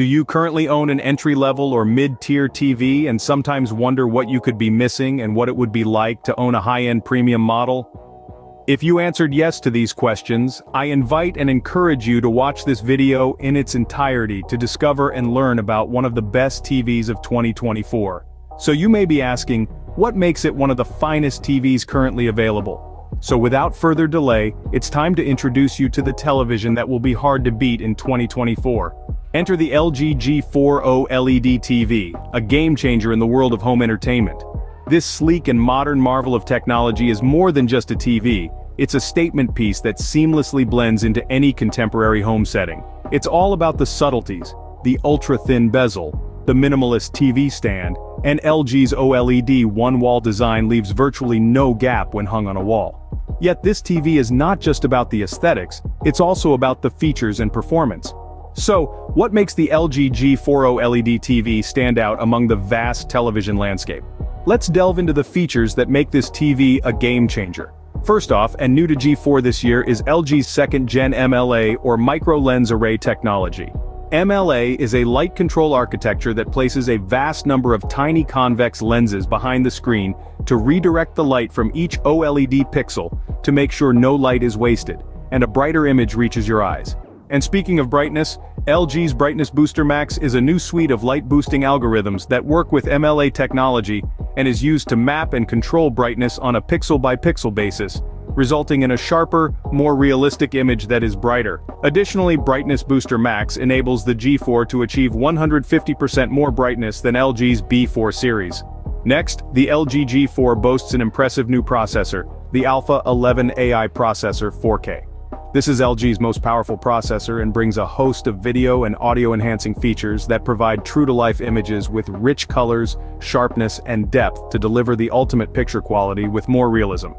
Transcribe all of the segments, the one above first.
Do you currently own an entry-level or mid-tier TV and sometimes wonder what you could be missing and what it would be like to own a high-end premium model? If you answered yes to these questions, I invite and encourage you to watch this video in its entirety to discover and learn about one of the best TVs of 2024. So you may be asking, what makes it one of the finest TVs currently available? So without further delay, it's time to introduce you to the television that will be hard to beat in 2024. Enter the LG G4 OLED TV, a game-changer in the world of home entertainment. This sleek and modern marvel of technology is more than just a TV, it's a statement piece that seamlessly blends into any contemporary home setting. It's all about the subtleties, the ultra-thin bezel, the minimalist TV stand, and LG's OLED one-wall design leaves virtually no gap when hung on a wall. Yet this TV is not just about the aesthetics, it's also about the features and performance. So, what makes the LG G4 OLED TV stand out among the vast television landscape? Let's delve into the features that make this TV a game-changer. First off, and new to G4 this year is LG's second-gen MLA or micro-lens array technology. MLA is a light control architecture that places a vast number of tiny convex lenses behind the screen to redirect the light from each OLED pixel to make sure no light is wasted, and a brighter image reaches your eyes. And speaking of brightness, LG's Brightness Booster Max is a new suite of light boosting algorithms that work with MLA technology and is used to map and control brightness on a pixel-by-pixel -pixel basis, resulting in a sharper, more realistic image that is brighter. Additionally Brightness Booster Max enables the G4 to achieve 150% more brightness than LG's B4 series. Next, the LG G4 boasts an impressive new processor, the Alpha 11 AI Processor 4K. This is LG's most powerful processor and brings a host of video and audio-enhancing features that provide true-to-life images with rich colors, sharpness, and depth to deliver the ultimate picture quality with more realism.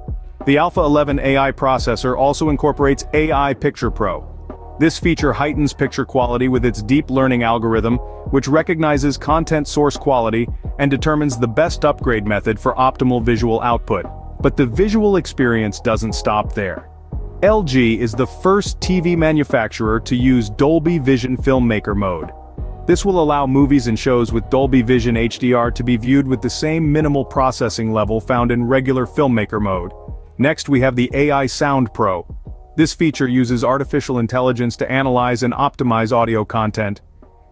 The Alpha 11 AI processor also incorporates AI Picture Pro. This feature heightens picture quality with its deep learning algorithm, which recognizes content source quality and determines the best upgrade method for optimal visual output. But the visual experience doesn't stop there. LG is the first TV manufacturer to use Dolby Vision Filmmaker mode. This will allow movies and shows with Dolby Vision HDR to be viewed with the same minimal processing level found in regular Filmmaker mode. Next we have the AI Sound Pro. This feature uses artificial intelligence to analyze and optimize audio content.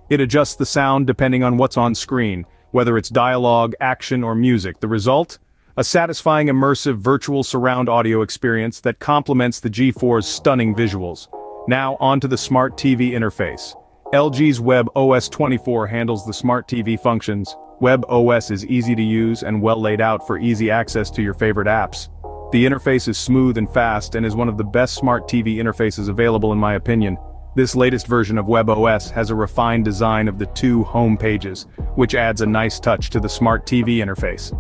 It adjusts the sound depending on what's on screen, whether it's dialogue, action, or music. The result? a satisfying immersive virtual surround audio experience that complements the G4's stunning visuals. Now onto the Smart TV interface. LG's Web OS 24 handles the Smart TV functions. Web OS is easy to use and well laid out for easy access to your favorite apps. The interface is smooth and fast and is one of the best Smart TV interfaces available in my opinion. This latest version of WebOS has a refined design of the two home pages, which adds a nice touch to the Smart TV interface.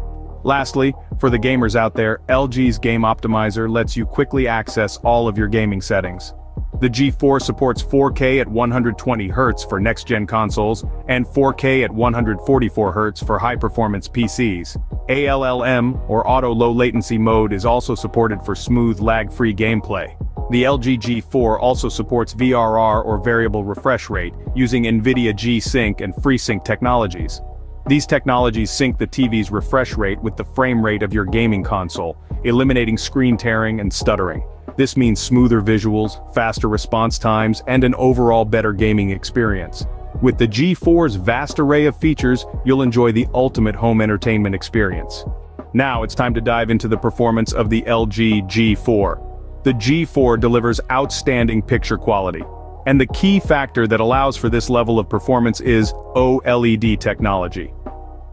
Lastly, for the gamers out there, LG's Game Optimizer lets you quickly access all of your gaming settings. The G4 supports 4K at 120Hz for next-gen consoles, and 4K at 144Hz for high-performance PCs. ALLM, or Auto Low Latency mode is also supported for smooth lag-free gameplay. The LG G4 also supports VRR or variable refresh rate, using NVIDIA G-Sync and FreeSync technologies. These technologies sync the TV's refresh rate with the frame rate of your gaming console, eliminating screen tearing and stuttering. This means smoother visuals, faster response times, and an overall better gaming experience. With the G4's vast array of features, you'll enjoy the ultimate home entertainment experience. Now it's time to dive into the performance of the LG G4. The G4 delivers outstanding picture quality, and the key factor that allows for this level of performance is OLED technology.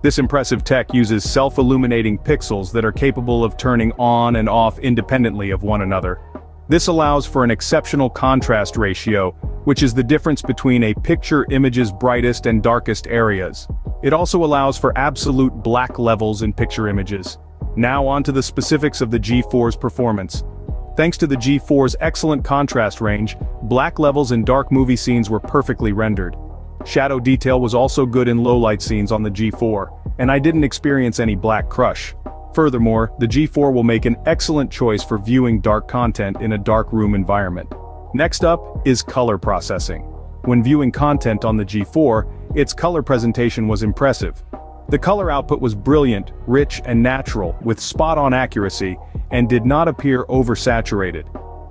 This impressive tech uses self-illuminating pixels that are capable of turning on and off independently of one another. This allows for an exceptional contrast ratio, which is the difference between a picture image's brightest and darkest areas. It also allows for absolute black levels in picture images. Now on to the specifics of the G4's performance. Thanks to the G4's excellent contrast range, black levels in dark movie scenes were perfectly rendered. Shadow detail was also good in low-light scenes on the G4, and I didn't experience any black crush. Furthermore, the G4 will make an excellent choice for viewing dark content in a dark room environment. Next up is color processing. when viewing content on the G4, its color presentation was impressive. The color output was brilliant, rich and natural, with spot-on accuracy, and did not appear oversaturated.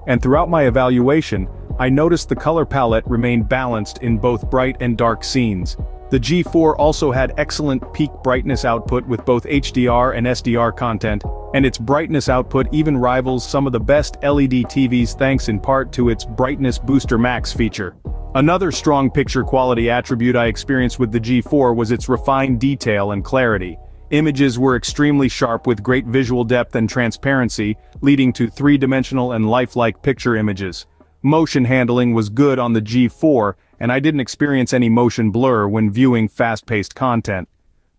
And throughout my evaluation, I noticed the color palette remained balanced in both bright and dark scenes. The G4 also had excellent peak brightness output with both HDR and SDR content, and its brightness output even rivals some of the best LED TVs thanks in part to its Brightness Booster Max feature. Another strong picture quality attribute I experienced with the G4 was its refined detail and clarity. Images were extremely sharp with great visual depth and transparency, leading to three-dimensional and lifelike picture images. Motion handling was good on the G4, and I didn't experience any motion blur when viewing fast-paced content.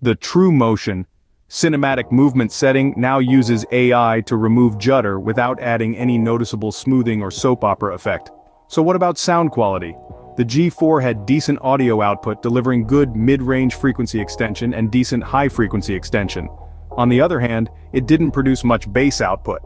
The True Motion, cinematic movement setting now uses AI to remove judder without adding any noticeable smoothing or soap opera effect. So what about sound quality? The G4 had decent audio output delivering good mid-range frequency extension and decent high-frequency extension. On the other hand, it didn't produce much bass output.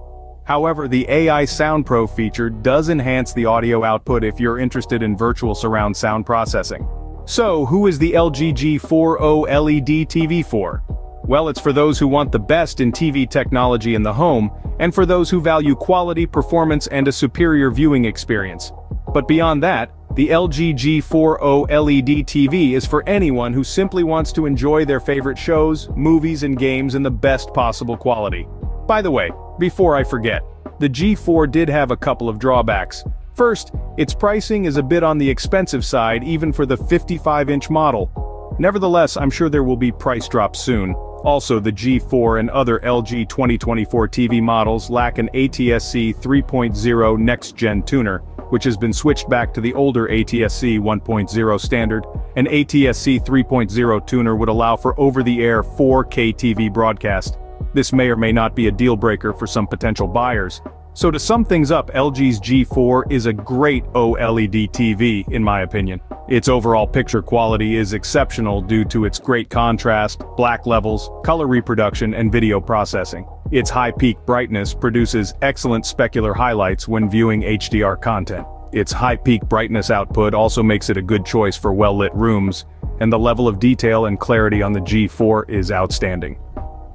However, the AI Sound Pro feature does enhance the audio output if you're interested in virtual surround sound processing. So, who is the LG G4 OLED TV for? Well, it's for those who want the best in TV technology in the home, and for those who value quality, performance and a superior viewing experience. But beyond that, the LG G4 OLED TV is for anyone who simply wants to enjoy their favorite shows, movies and games in the best possible quality. By the way, before I forget, the G4 did have a couple of drawbacks. First, its pricing is a bit on the expensive side even for the 55-inch model. Nevertheless, I'm sure there will be price drops soon. Also the G4 and other LG 2024 TV models lack an ATSC 3.0 next-gen tuner, which has been switched back to the older ATSC 1.0 standard. An ATSC 3.0 tuner would allow for over-the-air 4K TV broadcast. This may or may not be a deal breaker for some potential buyers. So to sum things up LG's G4 is a great OLED TV in my opinion. Its overall picture quality is exceptional due to its great contrast, black levels, color reproduction and video processing. Its high peak brightness produces excellent specular highlights when viewing HDR content. Its high peak brightness output also makes it a good choice for well-lit rooms, and the level of detail and clarity on the G4 is outstanding.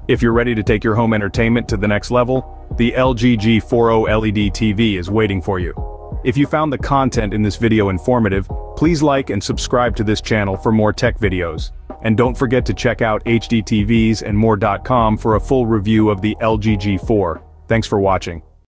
If you're ready to take your home entertainment to the next level, the LG G4 OLED TV is waiting for you. If you found the content in this video informative, please like and subscribe to this channel for more tech videos. And don't forget to check out HDTVs and more.com for a full review of the LG G4. Thanks for watching.